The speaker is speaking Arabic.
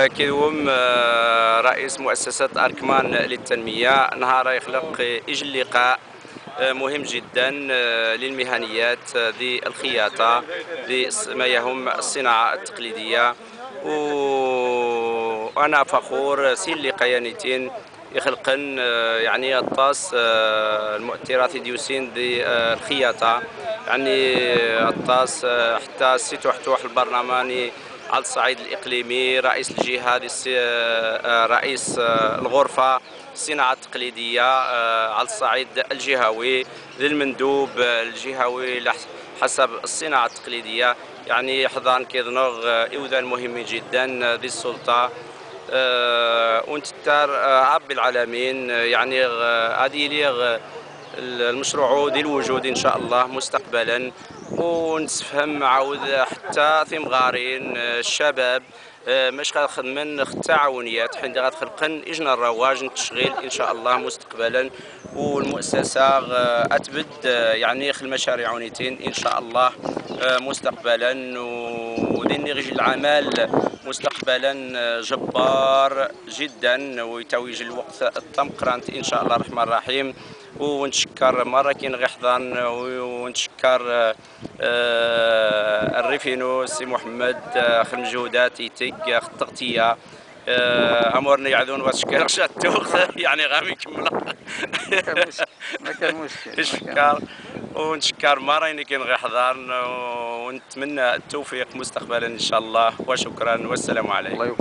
كيوم رئيس مؤسسة أركمان للتنمية. نهار يخلق إجل لقاء مهم جدا للمهنيات ذي الخياطة ما يهم الصناعة التقليدية. وأنا فخور سين لقيانيتين يخلقن يعني الطاس المؤثرات ديوسين ذي الخياطة. يعني الطاس حتى سيتو حتوح البرلماني على الصعيد الإقليمي رئيس الجهة آه، رئيس آه، الغرفة الصناعة التقليدية آه، على الصعيد الجهوي للمندوب الجهوي حسب الصناعة التقليدية. يعني حضان كيظنغ إوذان مهم جدا ذي السلطة. ونتار عب العالمين يعني هذه المشروع دي الوجود إن شاء الله مستقبلا. ونتفهم عاود حتى في مغارين الشباب مش غنخدمن التعاونيات حين غتخلقن اجنا الرواج التشغيل إن شاء الله مستقبلا والمؤسسة أتبد يعني خل المشاريع ونيتين إن شاء الله مستقبلا وديني غير العمل مستقبلا جبار جدا ويتويج الوقت الطمقرانت إن شاء الله الرحمن الرحيم. ونشكر مره كاين غير حضان ونشكر آه، الريفينو سي محمد آه، خدم مجهودات يتيك التغطيه آه، امورني يعذون واشكر شاتوخ يعني غامي كمل. ما كان مشكل نشكر ونشكر مارين كاين غير حضار ونتمنى التوفيق مستقبلا إن شاء الله. وشكرا والسلام عليكم.